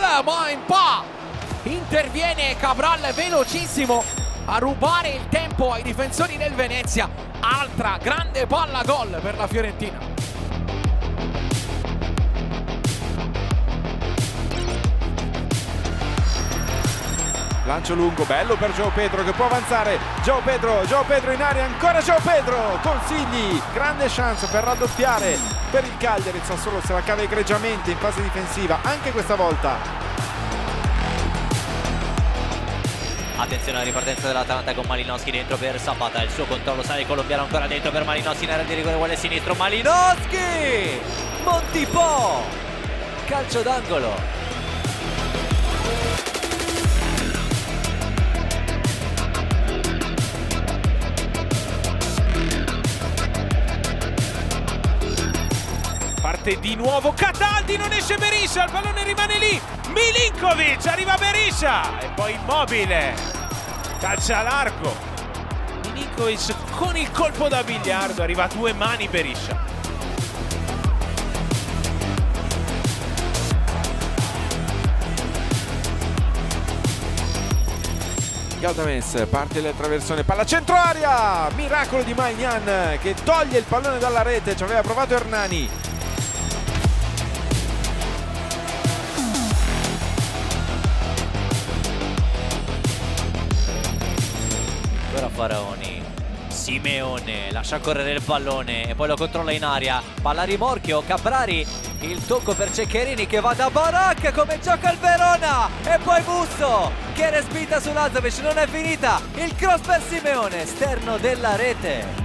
Ma in pa! Interviene Cabral velocissimo a rubare il tempo ai difensori del Venezia. Altra grande palla gol per la Fiorentina. Lancio lungo, bello per Gio Pedro che può avanzare. Gio Pedro, Gio Pedro in aria, ancora Gio Pedro. Consigli, grande chance per raddoppiare per il Cagliari. Il Sassuolo se la cava egregiamente in fase difensiva, anche questa volta. Attenzione alla ripartenza dell'Atalanta con Malinowski dentro per Zapata. Il suo controllo sale colombiano ancora dentro per Malinowski in area di rigore vuole sinistro. Malinowski! Montipò! Calcio d'angolo. Parte di nuovo Cataldi, non esce Beriscia, il pallone rimane lì. Milinkovic, arriva Beriscia e poi immobile. Calcia l'arco. Milinkovic con il colpo da biliardo, arriva a due mani Beriscia. Galdames parte la traversone, palla centro miracolo di Magnan che toglie il pallone dalla rete, ci aveva provato Hernani. Faraoni. Simeone lascia correre il pallone e poi lo controlla in aria. Palla rimorchio, Caprari. Il tocco per Ceccherini che va da Barak come gioca il Verona. E poi Busso che respinta su Lazovic, non è finita. Il cross per Simeone, esterno della rete.